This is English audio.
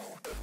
Everybody